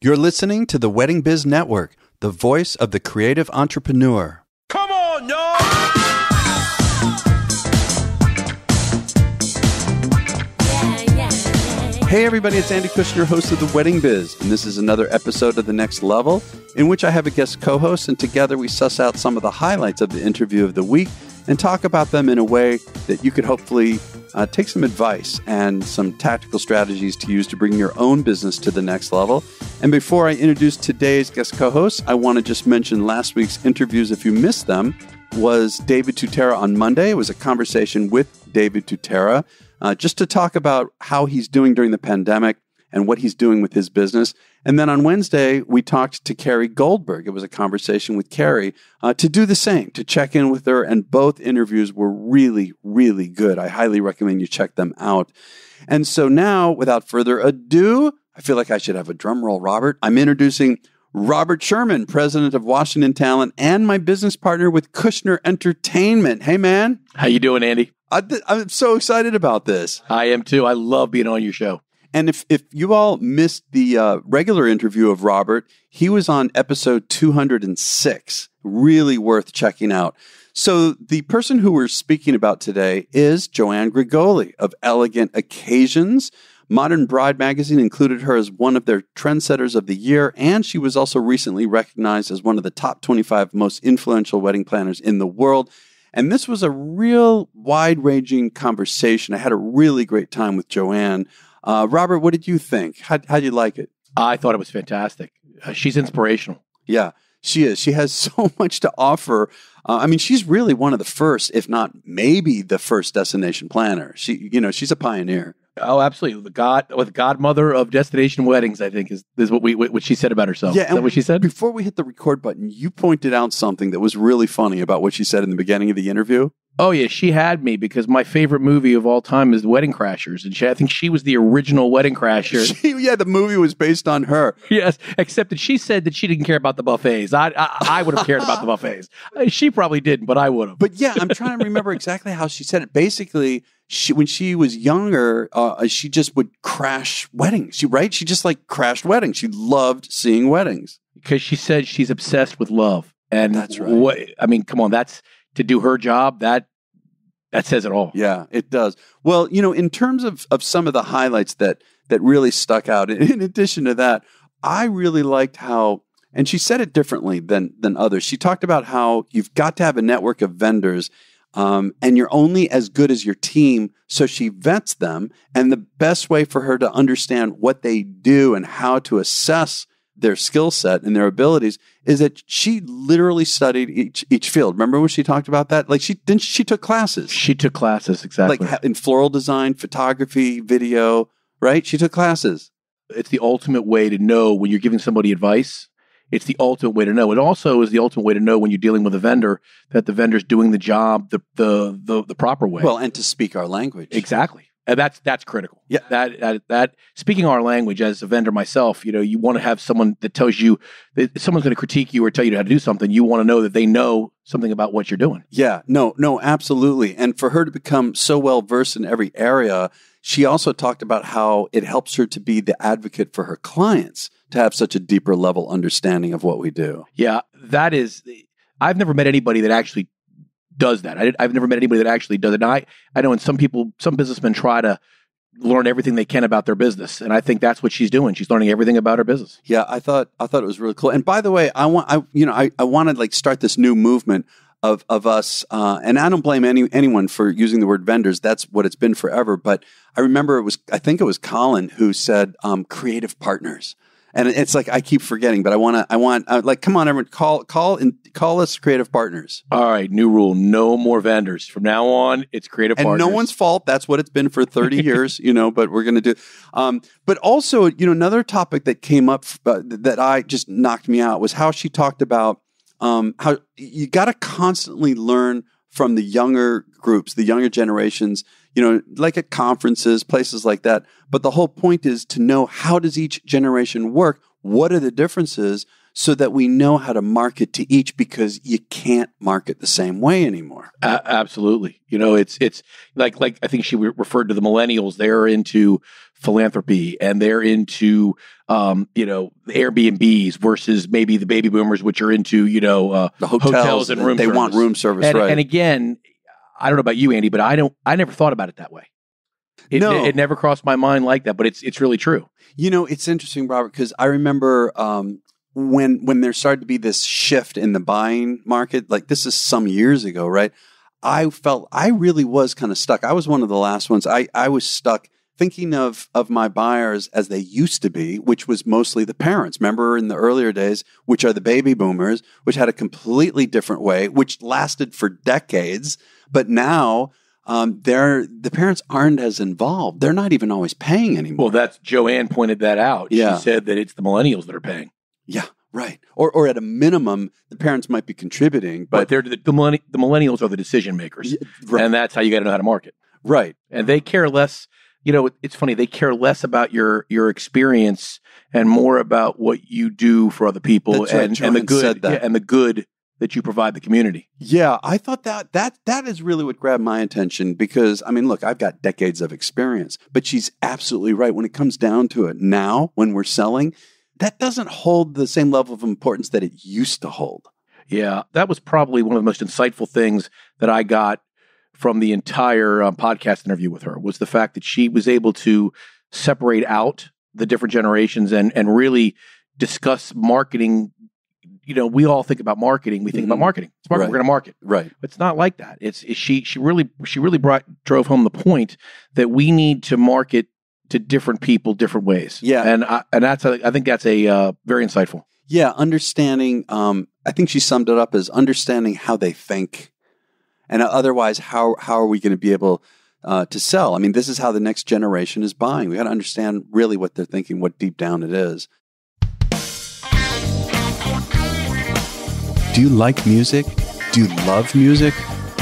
You're listening to the Wedding Biz Network, the voice of the creative entrepreneur. Come on, y'all! Hey, everybody, it's Andy Kushner, host of The Wedding Biz, and this is another episode of The Next Level, in which I have a guest co host, and together we suss out some of the highlights of the interview of the week and talk about them in a way that you could hopefully uh, take some advice and some tactical strategies to use to bring your own business to the next level. And before I introduce today's guest co host, I want to just mention last week's interviews if you missed them was David Tutera on Monday. It was a conversation with David Tutera uh, just to talk about how he's doing during the pandemic and what he's doing with his business. And then on Wednesday, we talked to Carrie Goldberg. It was a conversation with Carrie uh, to do the same, to check in with her. And both interviews were really, really good. I highly recommend you check them out. And so now, without further ado, I feel like I should have a drum roll, Robert. I'm introducing Robert Sherman, president of Washington Talent, and my business partner with Kushner Entertainment. Hey, man. How you doing, Andy? I, am so excited about this. I am too. I love being on your show. And if, if you all missed the uh, regular interview of Robert, he was on episode 206. Really worth checking out. So, the person who we're speaking about today is JoAnn Gregoli of Elegant Occasions. Modern Bride magazine included her as one of their trendsetters of the year, and she was also recently recognized as one of the top 25 most influential wedding planners in the world. And this was a real wide ranging conversation. I had a really great time with JoAnn. Uh, Robert, what did you think? How how'd you like it? I thought it was fantastic. Uh, she's inspirational. Yeah, she is. She has so much to offer. Uh, I mean, she's really one of the first, if not maybe the first destination planner. She, you know, she's a pioneer. Oh, absolutely. The god, oh, with godmother of destination weddings, I think is, is what we what she said about herself. Yeah, is that what she said? Before we hit the record button, you pointed out something that was really funny about what she said in the beginning of the interview. Oh yeah, she had me because my favorite movie of all time is Wedding Crashers, and she, I think she was the original Wedding Crasher. She, yeah, the movie was based on her. yes, except that she said that she didn't care about the buffets. I I, I would have cared about the buffets. She probably didn't, but I would have. But yeah, I'm trying to remember exactly how she said it. Basically, she when she was younger, uh, she just would crash weddings. She right? She just like crashed weddings. She loved seeing weddings. because she said she's obsessed with love, and That's right. What I mean, come on, that's to do her job. That that says it all. Yeah, it does. Well, you know, in terms of of some of the highlights that that really stuck out. In addition to that, I really liked how and she said it differently than than others. She talked about how you've got to have a network of vendors um, and you're only as good as your team. So she vets them. And the best way for her to understand what they do and how to assess their skill set and their abilities is that she literally studied each each field. Remember when she talked about that? Like she didn't she took classes She took classes exactly. like in floral design, photography, video, right? She took classes. it's the ultimate way to know when you're giving somebody advice. It's the ultimate way to know. It also is the ultimate way to know when you're dealing with a vendor that the vendor's doing the job the the the, the proper way. Well, and to speak our language. exactly. And that's that's critical. Yeah. That, that that speaking our language as a vendor myself, you know, you want to have someone that tells you that someone's going to critique you or tell you how to do something, you want to know that they know something about what you're doing. Yeah, no, no, absolutely. And for her to become so well versed in every area, she also talked about how it helps her to be the advocate for her clients to have such a deeper level understanding of what we do. Yeah, that is. I've never met anybody that actually does that. I, have never met anybody that actually does it. Now, I I know, and some people, some businessmen try to learn everything they can about their business, and I think that's what she's doing. She's learning everything about her business. Yeah, I thought I thought it was really cool. And by the way, I want I you know I I want to like start this new movement of of us, uh, and I don't blame any anyone for using the word vendors. That's what it's been forever. But I remember it was I think it was Colin who said um, creative partners. And it's like I keep forgetting, but I want to. I want uh, like, come on, everyone, call, call, and call us creative partners. All right, new rule: no more vendors from now on. It's creative and partners. no one's fault. That's what it's been for 30 years, you know, but we're going to do. Um, but also, you know, another topic that came up uh, that I just knocked me out was how she talked about um, how you got to constantly learn from the younger groups, the younger generations, you know, like at conferences, places like that. But the whole point is to know how does each generation work? What are the differences? So that we know how to market to each because you can't market the same way anymore. A- absolutely. You know, it's it's like like I think she re- referred to the millennials. They're into philanthropy and they're into um, you know Airbnbs versus maybe the baby boomers, which are into you know uh, The hotels, Hotels and room they want service. room service, and, right? and again, I don't know about you, Andy, but I don't. I never thought about it that way. It, No. it never crossed my mind like that, but it's it's really true. You know, it's interesting, Robert, because I remember um, when when there started to be this shift in the buying market. Like this is some years ago, right? I felt I really was kind of stuck. I was one of the last ones. I I was stuck thinking of of my buyers as they used to be, which was mostly the parents. Remember in the earlier days, which are the baby boomers, which had a completely different way, which lasted for decades. But now. Um, they're the parents aren't as involved. They're not even always paying anymore. Well, that's JoAnn pointed that out. Yeah. She said that it's the millennials that are paying, Yeah, right. Or or at a minimum, the parents might be contributing, but, but, they're the, the, millenni- the millennials are the decision makers, Yeah, right, and that's how you got to know how to market. right. and they care less you know it's funny they care less about your your experience and more about what you do for other people right, and, and the good yeah, and the good that you provide the community Yeah, I thought that that that is really what grabbed my attention because I mean, look, I've got decades of experience, but she's absolutely right. When it comes down to it, now when we're selling, that doesn't hold the same level of importance that it used to hold. yeah that was probably one of the most insightful things that i got from the entire um, podcast interview with her was the fact that she was able to separate out the different generations and and really discuss marketing you know we all think about marketing we think Mhm. about marketing it's marketing. Right. we're going to market Right. It's not like that. It's, it's she she really she really brought drove home the point that we need to market to different people different ways. Yeah. and I, and that's a, I think that's a uh, very insightful. Yeah, understanding. Um, I think she summed it up as understanding how they think, and otherwise, how how are we going to be able uh, to sell? I mean, this is how the next generation is buying. We got to understand really what they're thinking, what deep down it is. Do you like music? Do you love music?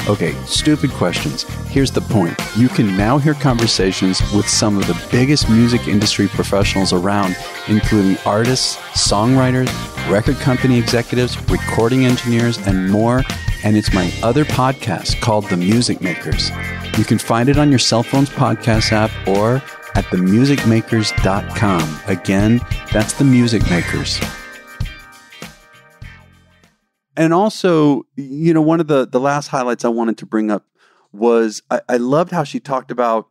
Okay, stupid questions. Here's the point. You can now hear conversations with some of the biggest music industry professionals around, including artists, songwriters, record company executives, recording engineers, and more. And it's my other podcast called The Music Makers. You can find it on your cell phone's podcast app or at themusicmakers.com. Again, that's The Music Makers. And also, you know, one of the the last highlights I wanted to bring up was I, I loved how she talked about.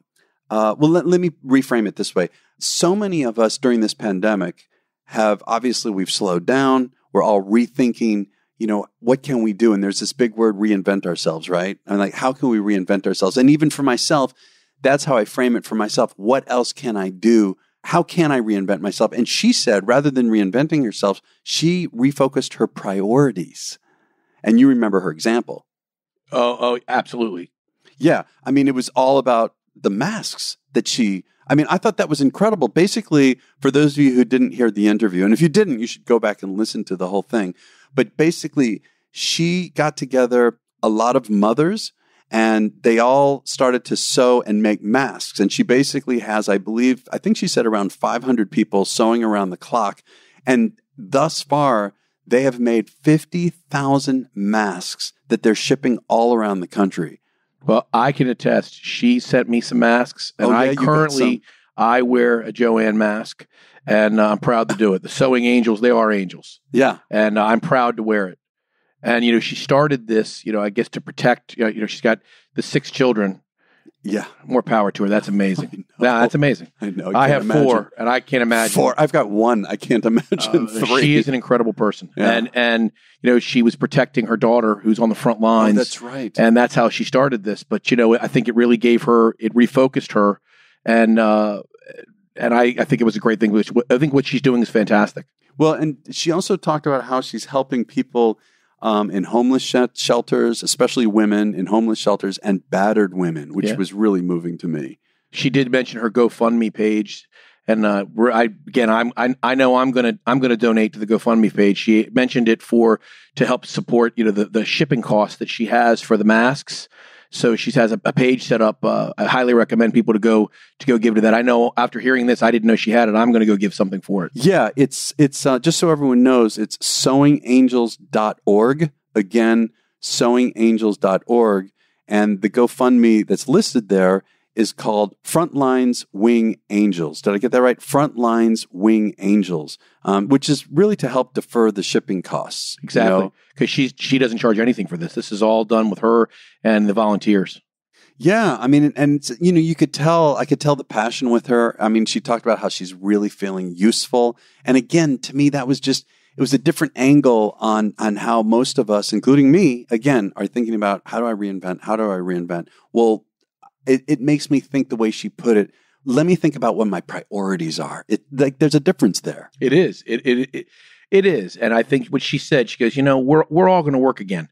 Uh, well, let, let me reframe it this way. So many of us during this pandemic have obviously we've slowed down. We're all rethinking. You know, what can we do? And there's this big word, reinvent ourselves, right? I'm like, how can we reinvent ourselves? And even for myself, that's how I frame it for myself. What else can I do? How can I reinvent myself? And she said, rather than reinventing herself, she refocused her priorities. And you remember her example. Oh, oh, absolutely. Yeah. I mean, it was all about the masks that she, I mean, I thought that was incredible. Basically, for those of you who didn't hear the interview, and if you didn't, you should go back and listen to the whole thing. But basically, she got together a lot of mothers and they all started to sew and make masks. And she basically has, I believe, I think she said around 500 people sewing around the clock. And thus far, they have made 50,000 masks that they're shipping all around the country. Well, I can attest. She sent me some masks, and Oh, yeah, I currently I wear a JoAnn mask, and uh, I'm proud to do it. The sewing angels, they are angels, Yeah. and uh, I'm proud to wear it. And you know, she started this, you know, I guess to protect. You know, you know she's got the six children. Yeah. More power to her. That's amazing. Yeah, that's amazing. I know. I have imagine. four, and I can't imagine. Four. I've got one. I can't imagine Uh, three. She is an incredible person, Yeah. and and you know she was protecting her daughter who's on the front oh, lines. that's right. and that's how she started this. But you know, I think it really gave her, it refocused her, and uh, and I, I think it was a great thing. Which I think what she's doing is fantastic. Well, and she also talked about how she's helping people um, in homeless sh- shelters, especially women in homeless shelters and battered women, which Yeah. was really moving to me. She did mention her GoFundMe page, and uh, we're- I again, I'm I, I know I'm gonna I'm gonna donate to the GoFundMe page. She mentioned it for to help support you know the the shipping costs that she has for the masks. So she has a, a page set up. Uh, I highly recommend people to go to go give to that. I know after hearing this, I didn't know she had it. I'm going to go give something for it. Yeah, it's it's uh, just so everyone knows, it's sewingangels.org. Again, sewingangels.org. And the GoFundMe that's listed there is called Frontline Sewing Angels. Did I get that right? Frontline Sewing Angels, um, which is really to help defer the shipping costs. Exactly. know? Because she's she doesn't charge anything for this. This is all done with her and the volunteers. Yeah, I mean, and you know, you could tell, I could tell the passion with her. I mean, she talked about how she's really feeling useful, and again, to me, that was just it was a different angle on on how most of us, including me, again, are thinking about how do I reinvent? How do I reinvent? Well, it, it makes me think the way she put it. Let me think about what my priorities are. It like there's a difference there. It is. It it it, it is. And I think what she said, she goes, you know, we're we're all going to work again,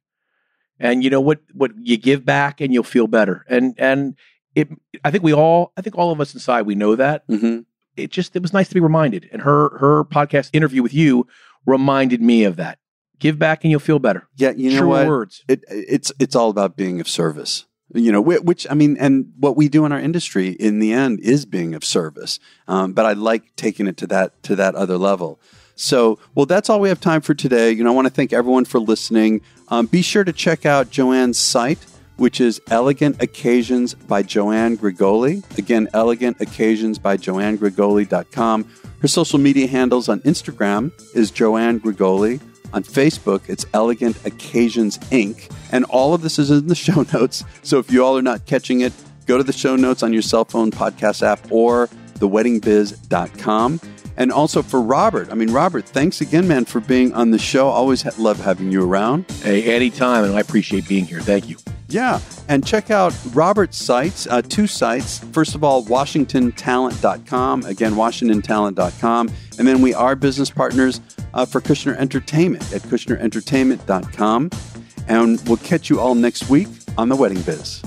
and you know what what you give back and you'll feel better. And and it, I think we all, I think all of us inside, we know that. hmm It just it was nice to be reminded. And her her podcast interview with you reminded me of that. Give back and you'll feel better. Yeah, you know True what? words. it, it's it's all about being of service you know whi- which i mean and what we do in our industry in the end is being of service. Um, but i like taking it to that to that other level. So well that's all we have time for today. You know i want to thank everyone for listening. Um, be sure to check out joann's site which is elegant occasions by joann gregoli. Again elegant occasions by joann gregoli.com her social media handles on instagram is joann gregoli on Facebook, it's Elegant Occasions Inc. And all of this is in the show notes. So if you all are not catching it, go to the show notes on your cell phone podcast app or theweddingbiz.com. And also for Robert, I mean, Robert, thanks again, man, for being on the show. Always ha- love having you around. Hey, anytime, and I appreciate being here. Thank you. Yeah. And check out Robert's sites, uh, two sites. First of all, WashingtonTalent.com. Again, WashingtonTalent.com. And then we are business partners uh, for Kushner Entertainment at KushnerEntertainment.com. And we'll catch you all next week on The Wedding Biz.